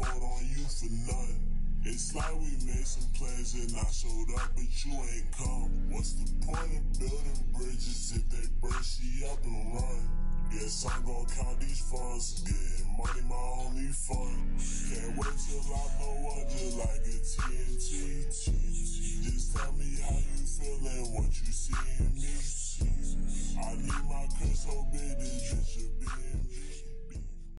fought on you for nothing. It's like we made some plans and I showed up, but you ain't come. What's the point of building bridges if they burst you up and run? Yes, I'm gonna count these funds. again.